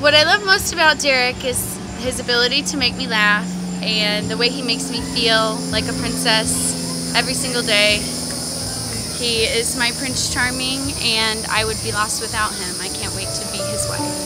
What I love most about Derek is his ability to make me laugh and the way he makes me feel like a princess every single day. He is my Prince Charming and I would be lost without him. I can't wait to be his wife.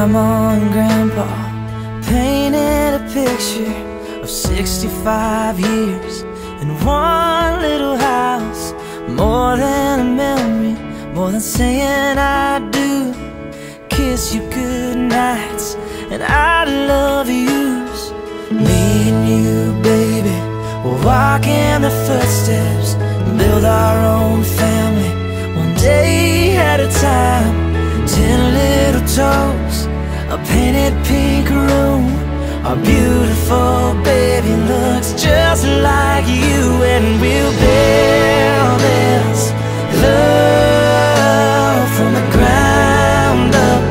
Grandma and Grandpa painted a picture of 65 years in one little house. More than a memory, more than saying I do. Kiss you good nights and I love yous. Me and you, baby, we'll walk in the footsteps, build our own family one day at a time. Ten little toes a painted pink room. Our beautiful baby looks just like you And we'll build this love from the ground up.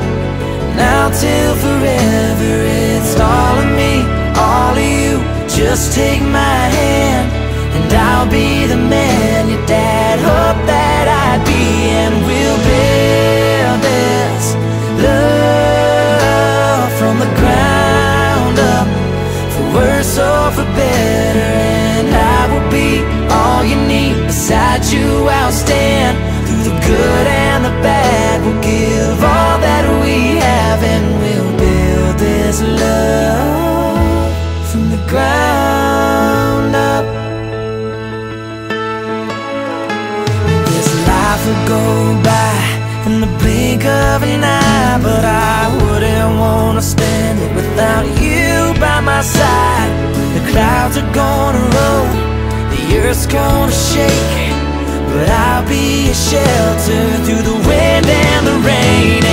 Now till forever It's all of me, all of you. Just take my hand And I'll be the man for better And I will be all you need. Beside you I'll stand Through the good and the bad. We'll give all that we have And we'll build this love From the ground up. This life will go by in the blink of an eye But I wouldn't wanna spend clouds are gonna roll, the earth's gonna shake But I'll be a shelter through the wind and the rain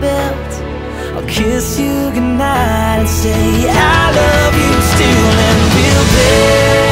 built. I'll kiss you goodnight and say I love you still, and we'll build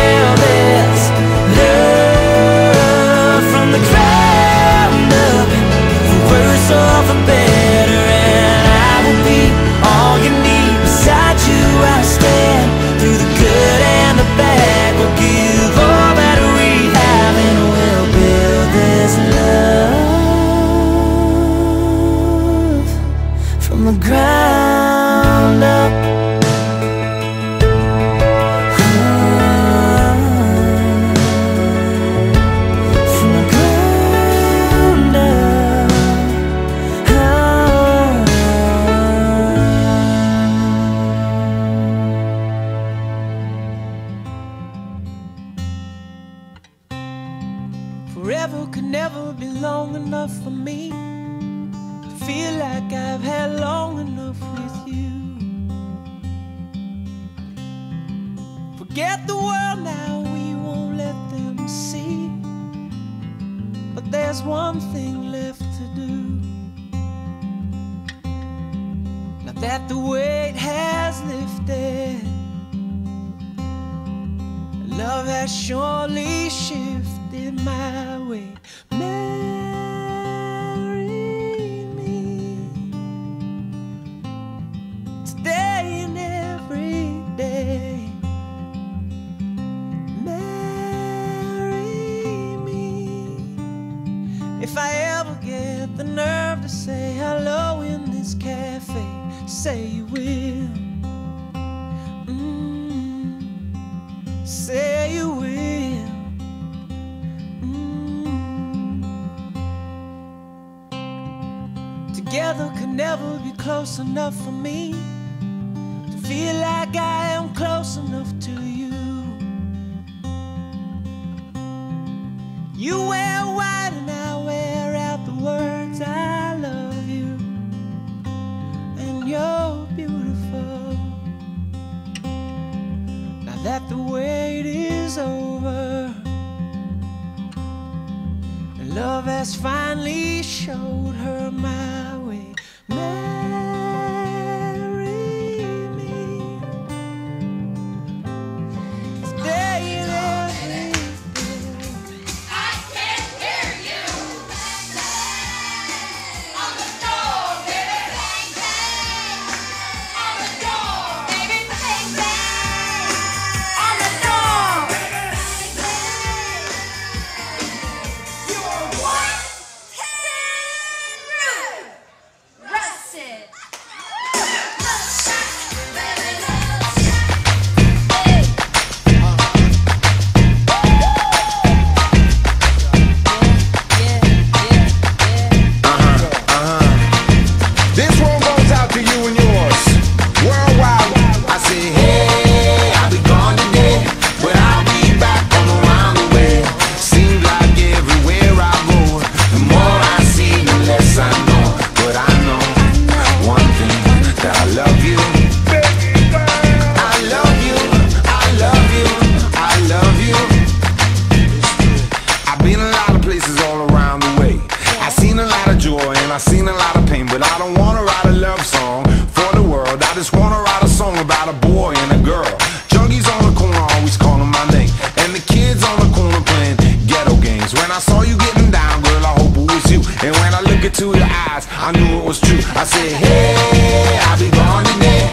like I've had long enough with you. Forget the world now, we won't let them see. But there's one thing left to do. Now that the weight has lifted, love has surely shifted my way. If I ever get the nerve to say hello in this cafe. Say you will. Mm, say you will. Mm. Together could never be close enough for me to feel like I am close enough to you. You wear white that the wait is over, love has finally showed her my joy and I seen a lot of pain, but I don't wanna write a love song for the world. I just wanna write a song about a boy and a girl. Junkies on the corner always calling my name, and the kids on the corner playing ghetto games. When I saw you getting down, girl, I hope it was you. And when I look into your eyes, I knew it was true. I said, Hey, I'll be gone today,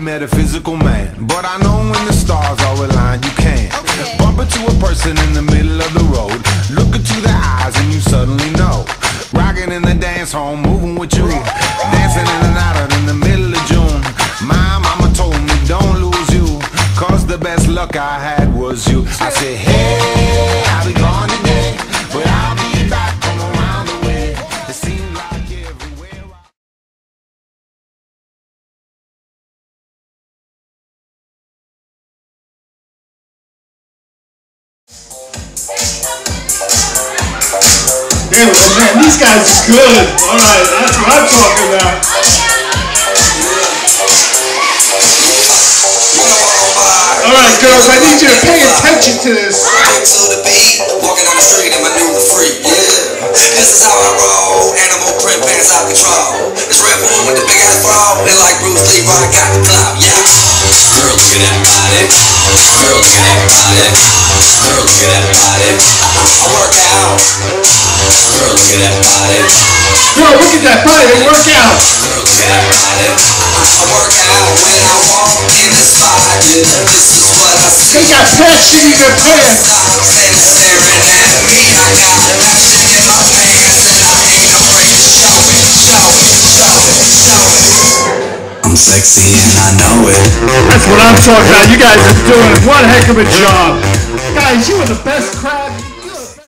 metaphysical man, but I know when the stars are aligned, you can Okay. bump into a person in the middle of the road, look into their eyes, and you suddenly know. Rocking in the dance hall, moving with you, dancing in and out in the middle of June. My mama told me don't lose you, cause the best luck I had was you. I said, hey, Damn, man, these guys are good. All right, that's what I'm talking about. All right, girls, I need you to pay attention to this. To the beat, walking down the street and maneuver free, yeah. This is how I roll, animal print pants out control. This red one with the big bra, they like Bruce Lee, but I got the clout, yeah. Girl, look at that body. Girl, look at that body. Girl, look at that body. I work out. Girl, look at that body. Girl, look at that body. They work out. Girl, look at that body. I work out when I walk in the spot, yeah. This is what I see. They got passion in their pants. And staring at me, I got passion in my pants, I'm sexy and I know it. That's what I'm talking about. You guys are doing one heck of a job. Guys, you are the best